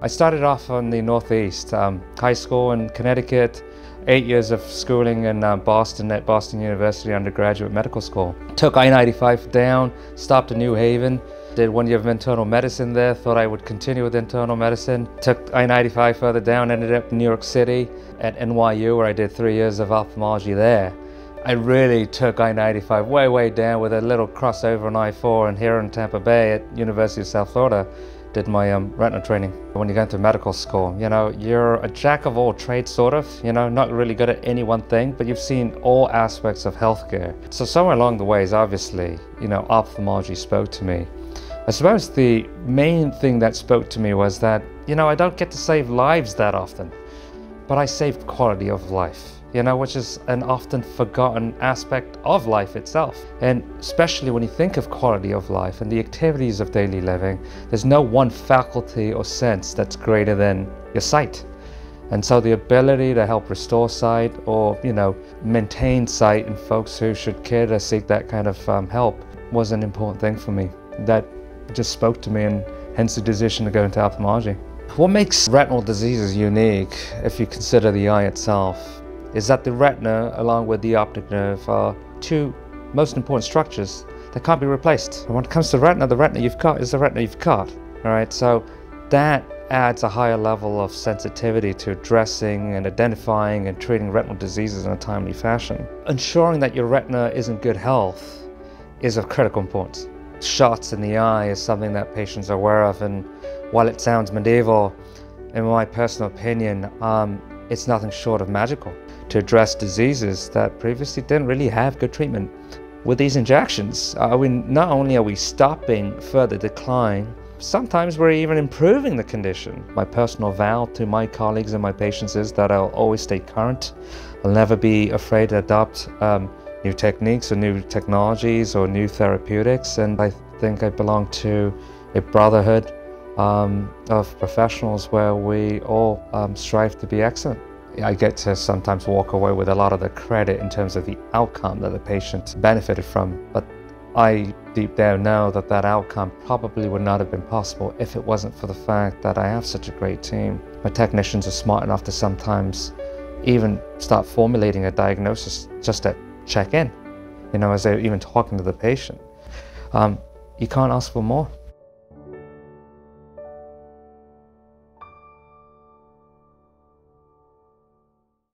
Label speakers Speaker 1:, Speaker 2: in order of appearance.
Speaker 1: I started off on the Northeast, um, high school in Connecticut, eight years of schooling in uh, Boston at Boston University undergraduate medical school. Took I-95 down, stopped in New Haven, did one year of internal medicine there, thought I would continue with internal medicine. Took I-95 further down, ended up in New York City at NYU where I did three years of ophthalmology there. I really took I-95 way, way down with a little crossover on I-4 and here in Tampa Bay at University of South Florida did my um, retina training. When you're going through medical school, you know, you're a jack of all trades, sort of, you know, not really good at any one thing, but you've seen all aspects of healthcare. So somewhere along the ways, obviously, you know, ophthalmology spoke to me. I suppose the main thing that spoke to me was that, you know, I don't get to save lives that often, but I saved quality of life you know, which is an often forgotten aspect of life itself. And especially when you think of quality of life and the activities of daily living, there's no one faculty or sense that's greater than your sight. And so the ability to help restore sight or, you know, maintain sight in folks who should care to seek that kind of um, help was an important thing for me. That just spoke to me and hence the decision to go into ophthalmology. What makes retinal diseases unique, if you consider the eye itself, is that the retina, along with the optic nerve, are two most important structures that can't be replaced. And when it comes to retina, the retina you've got is the retina you've got. All right, so that adds a higher level of sensitivity to addressing and identifying and treating retinal diseases in a timely fashion. Ensuring that your retina is in good health is of critical importance. Shots in the eye is something that patients are aware of, and while it sounds medieval, in my personal opinion, um, it's nothing short of magical to address diseases that previously didn't really have good treatment. With these injections, we, not only are we stopping further decline, sometimes we're even improving the condition. My personal vow to my colleagues and my patients is that I'll always stay current. I'll never be afraid to adopt um, new techniques or new technologies or new therapeutics. And I think I belong to a brotherhood um, of professionals where we all um, strive to be excellent. I get to sometimes walk away with a lot of the credit in terms of the outcome that the patient benefited from, but I deep down know that that outcome probably would not have been possible if it wasn't for the fact that I have such a great team. My technicians are smart enough to sometimes even start formulating a diagnosis just to check in, you know, as they're even talking to the patient. Um, you can't ask for more.